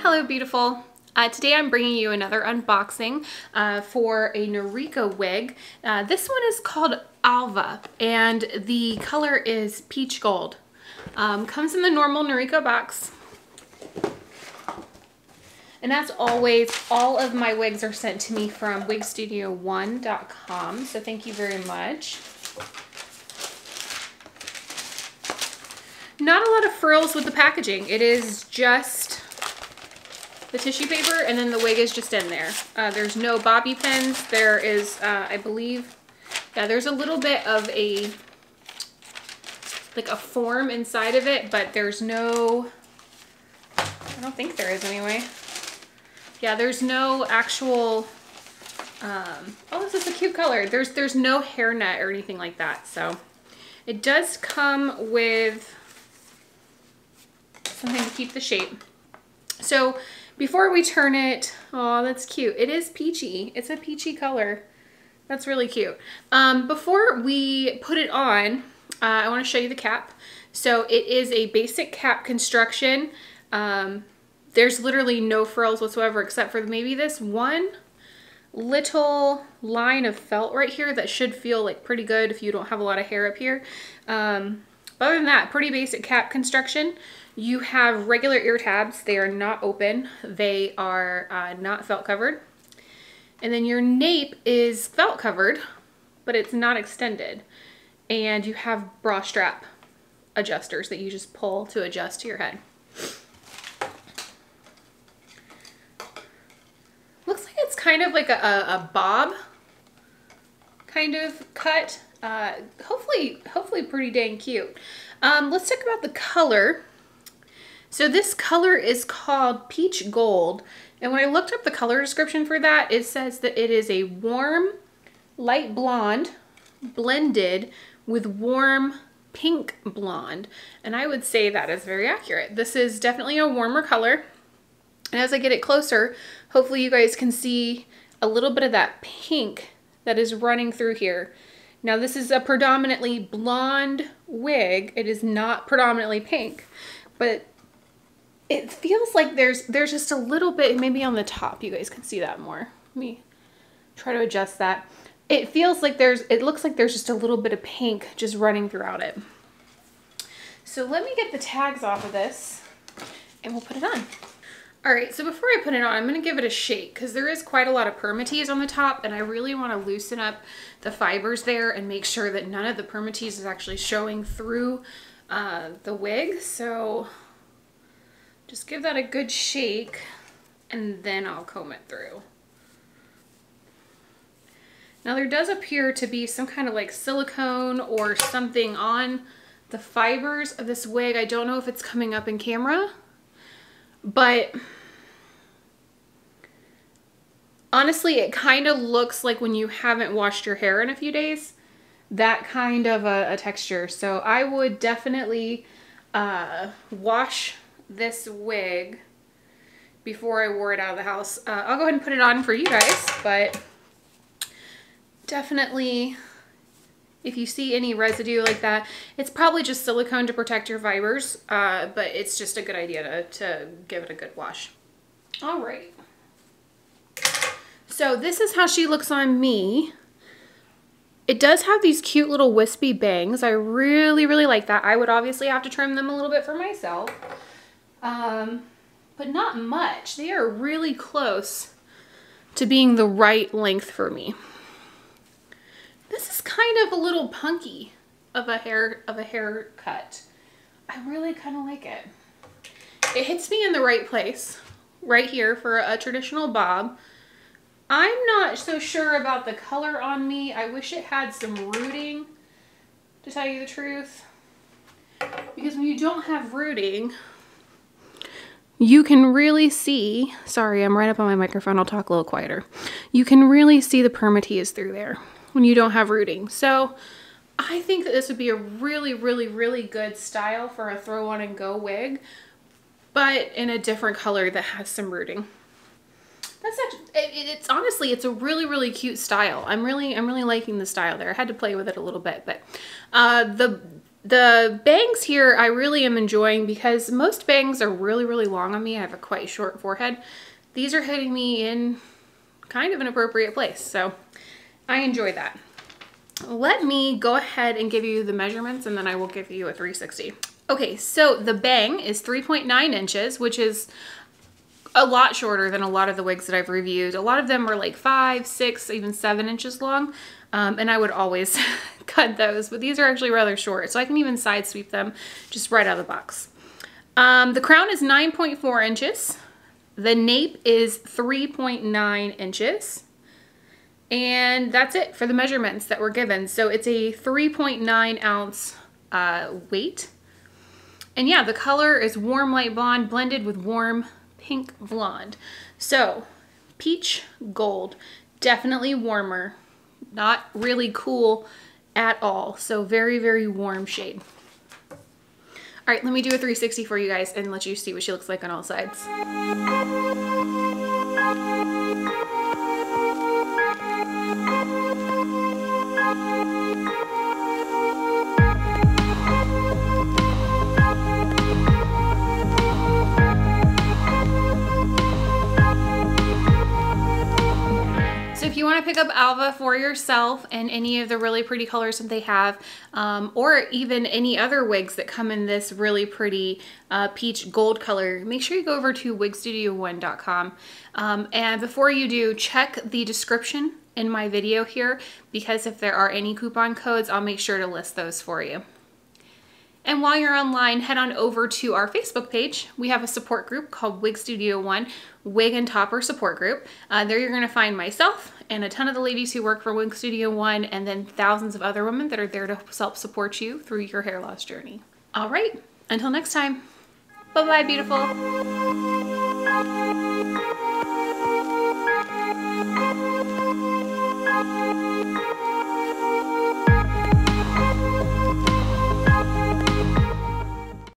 Hello beautiful. Uh, today I'm bringing you another unboxing uh, for a Noriko wig. Uh, this one is called Alva and the color is peach gold. Um, comes in the normal Noriko box. And as always, all of my wigs are sent to me from wigstudio1.com. So thank you very much. Not a lot of frills with the packaging. It is just the tissue paper and then the wig is just in there. Uh, there's no bobby pins. There is, uh, I believe, yeah, there's a little bit of a, like a form inside of it, but there's no, I don't think there is anyway. Yeah, there's no actual, um, oh, this is a cute color. There's, there's no hairnet or anything like that. So it does come with something to keep the shape. So before we turn it, oh, that's cute. It is peachy. It's a peachy color. That's really cute. Um, before we put it on, uh, I want to show you the cap. So it is a basic cap construction. Um, there's literally no frills whatsoever except for maybe this one little line of felt right here that should feel like pretty good if you don't have a lot of hair up here. Um, other than that, pretty basic cap construction. You have regular ear tabs. They are not open. They are uh, not felt covered. And then your nape is felt covered, but it's not extended. And you have bra strap adjusters that you just pull to adjust to your head. Looks like it's kind of like a, a bob kind of cut. Uh, hopefully, hopefully pretty dang cute. Um, let's talk about the color. So this color is called Peach Gold. And when I looked up the color description for that, it says that it is a warm light blonde blended with warm pink blonde. And I would say that is very accurate. This is definitely a warmer color. And as I get it closer, hopefully you guys can see a little bit of that pink that is running through here. Now this is a predominantly blonde wig. It is not predominantly pink, but it feels like there's there's just a little bit, maybe on the top, you guys can see that more. Let me try to adjust that. It feels like there's, it looks like there's just a little bit of pink just running throughout it. So let me get the tags off of this and we'll put it on. All right, so before I put it on, I'm gonna give it a shake because there is quite a lot of permatease on the top and I really wanna loosen up the fibers there and make sure that none of the permatease is actually showing through uh, the wig. So just give that a good shake and then I'll comb it through. Now there does appear to be some kind of like silicone or something on the fibers of this wig. I don't know if it's coming up in camera, but honestly, it kind of looks like when you haven't washed your hair in a few days, that kind of a, a texture. So I would definitely uh, wash this wig before I wore it out of the house. Uh, I'll go ahead and put it on for you guys, but definitely if you see any residue like that, it's probably just silicone to protect your fibers, uh, but it's just a good idea to, to give it a good wash. All right. So this is how she looks on me. It does have these cute little wispy bangs. I really, really like that. I would obviously have to trim them a little bit for myself. Um, but not much. They are really close to being the right length for me. This is kind of a little punky of a hair of a haircut. I really kind of like it. It hits me in the right place, right here for a traditional bob. I'm not so sure about the color on me. I wish it had some rooting, to tell you the truth. Because when you don't have rooting, you can really see, sorry, I'm right up on my microphone. I'll talk a little quieter. You can really see the permatease through there when you don't have rooting. So I think that this would be a really, really, really good style for a throw on and go wig, but in a different color that has some rooting. That's actually, it, it's honestly, it's a really, really cute style. I'm really, I'm really liking the style there. I had to play with it a little bit, but uh, the the bangs here I really am enjoying because most bangs are really, really long on me. I have a quite short forehead. These are hitting me in kind of an appropriate place, so I enjoy that. Let me go ahead and give you the measurements and then I will give you a 360. Okay, so the bang is 3.9 inches, which is a lot shorter than a lot of the wigs that I've reviewed. A lot of them are like five, six, even seven inches long. Um, and I would always cut those, but these are actually rather short. So I can even side sweep them just right out of the box. Um, the crown is 9.4 inches. The nape is 3.9 inches. And that's it for the measurements that were given. So it's a 3.9 ounce uh, weight. And yeah, the color is warm light blonde blended with warm pink blonde. So peach gold, definitely warmer, not really cool at all. So very, very warm shade. All right, let me do a 360 for you guys and let you see what she looks like on all sides. If you want to pick up Alva for yourself and any of the really pretty colors that they have, um, or even any other wigs that come in this really pretty uh, peach gold color, make sure you go over to wigstudio1.com. Um, and before you do, check the description in my video here because if there are any coupon codes, I'll make sure to list those for you. And while you're online, head on over to our Facebook page. We have a support group called Wig Studio One, Wig and Topper Support Group. Uh, there you're gonna find myself and a ton of the ladies who work for Wig Studio One and then thousands of other women that are there to help support you through your hair loss journey. All right, until next time. Bye-bye, beautiful.